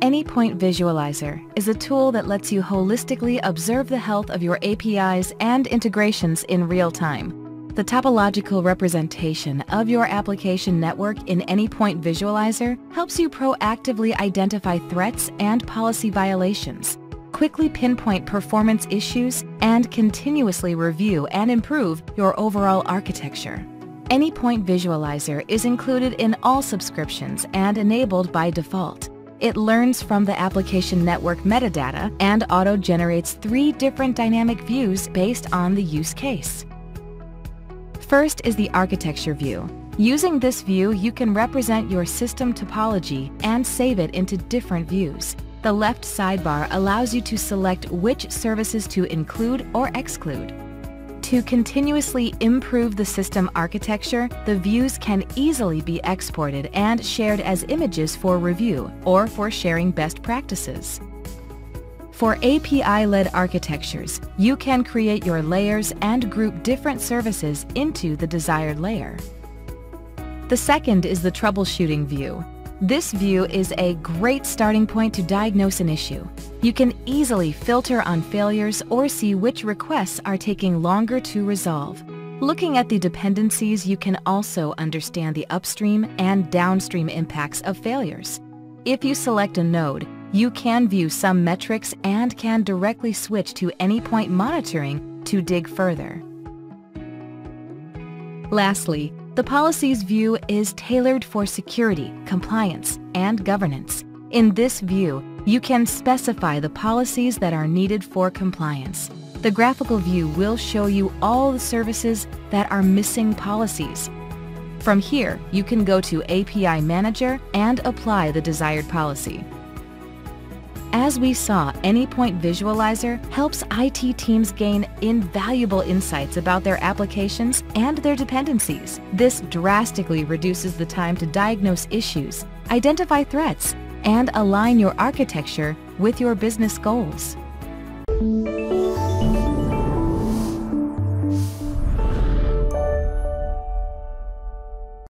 Anypoint Visualizer is a tool that lets you holistically observe the health of your APIs and integrations in real time. The topological representation of your application network in Anypoint Visualizer helps you proactively identify threats and policy violations, quickly pinpoint performance issues, and continuously review and improve your overall architecture. Anypoint Visualizer is included in all subscriptions and enabled by default. It learns from the application network metadata and auto-generates three different dynamic views based on the use case. First is the architecture view. Using this view, you can represent your system topology and save it into different views. The left sidebar allows you to select which services to include or exclude. To continuously improve the system architecture, the views can easily be exported and shared as images for review or for sharing best practices. For API-led architectures, you can create your layers and group different services into the desired layer. The second is the troubleshooting view. This view is a great starting point to diagnose an issue. You can easily filter on failures or see which requests are taking longer to resolve. Looking at the dependencies, you can also understand the upstream and downstream impacts of failures. If you select a node, you can view some metrics and can directly switch to Anypoint monitoring to dig further. Lastly, the policies view is tailored for security, compliance, and governance. In this view, you can specify the policies that are needed for compliance. The graphical view will show you all the services that are missing policies. From here, you can go to API Manager and apply the desired policy. As we saw, Anypoint Visualizer helps IT teams gain invaluable insights about their applications and their dependencies. This drastically reduces the time to diagnose issues, identify threats, and align your architecture with your business goals.